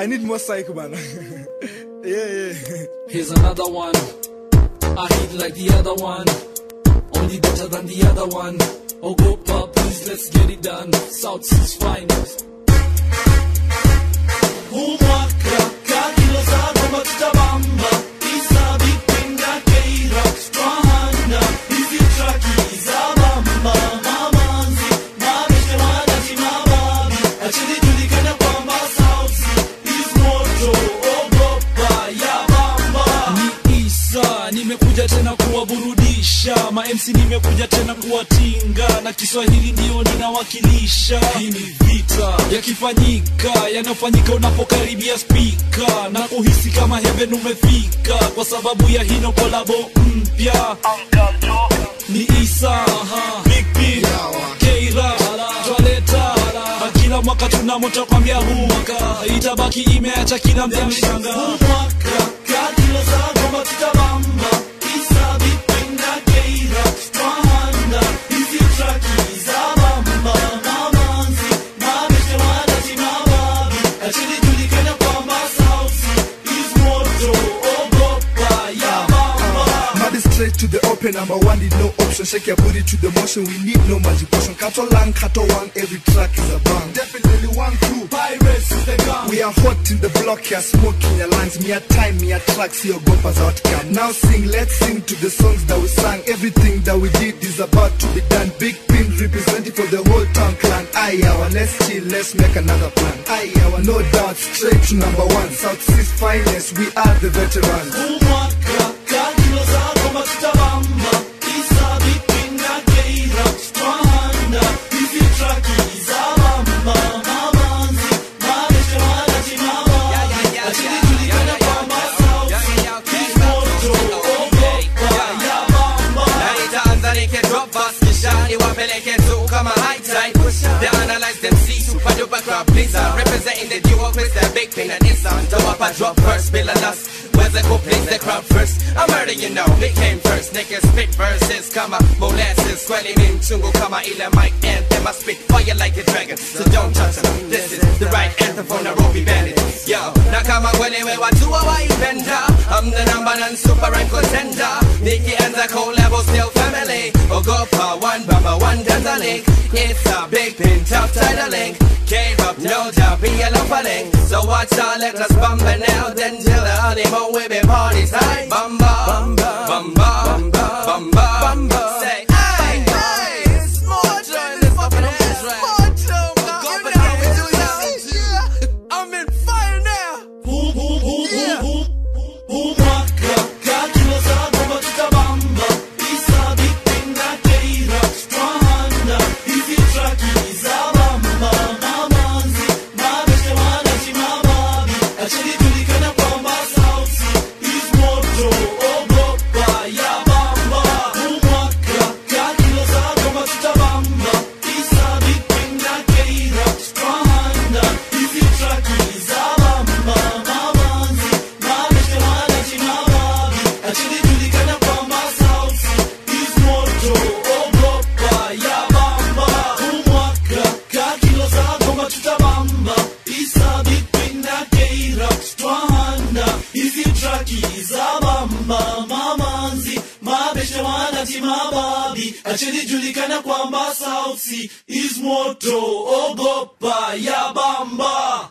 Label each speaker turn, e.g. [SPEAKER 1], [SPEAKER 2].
[SPEAKER 1] I need more psych, man. yeah, yeah.
[SPEAKER 2] Here's another one. I hit like the other one. Only better than the other one. Oh, go please, let's get it done. South Seas finest. MC nimekuja tena kuwatinga na kiswahili ndio ninawakilisha. Hii ni vita yakifanyika yanayofanyika unapokaribia spika na kuhisi kama heaven umefika kwa sababu ya hino kolabo mpya. Ni isa Big B Keira twaleta na mwaka tunamoto kwambia huu mwaka itabaki imeacha kila mtu ameshanga.
[SPEAKER 3] Mwaka kakilo za kwamba tutabamba
[SPEAKER 1] open, number one, need no option. Shake your booty to the motion, we need no magic potion. Kato lang, kato one, every track is a bang. Definitely one, two.
[SPEAKER 3] Pirates is the gun
[SPEAKER 1] We are hot in the block, here smoking your lines. Me a time, me a tracks, your gopas outcome. Now sing, let's sing to the songs that we sang. Everything that we did is about to be done. Big Pin representing for the whole town clan. Aye, our let's chill, let's make another plan. Aye, our no doubt, straight to number one. South Seas finest, we are the veterans.
[SPEAKER 3] umwaka kakilo
[SPEAKER 4] they analyze them see super duper crowd pleaser. Representing the duo with the Big Pin and it's on tawapa drop first bila last where's the please the crowd first. I'm already you know it came first. Niggas spit verses kama molasses. Kweli ni mchungu kama ile mic anthem. I spit fire like a dragon so don't touch them. This is the right anthem for Nairobi bandits yo na kama welewe watu hawaipenda I'm the number one super rank contender. Nikianza collabo still family. Oh, Ogopa one bamba one danda link. It's a Big Pin tough title link. Up no doubt be a lumber link. So watch out let us bumper now then till the morning we be party time. Bamba bamba bamba bamba bamba
[SPEAKER 3] mababi acheni julikana kwamba sauti is moto. Ogopa ya bamba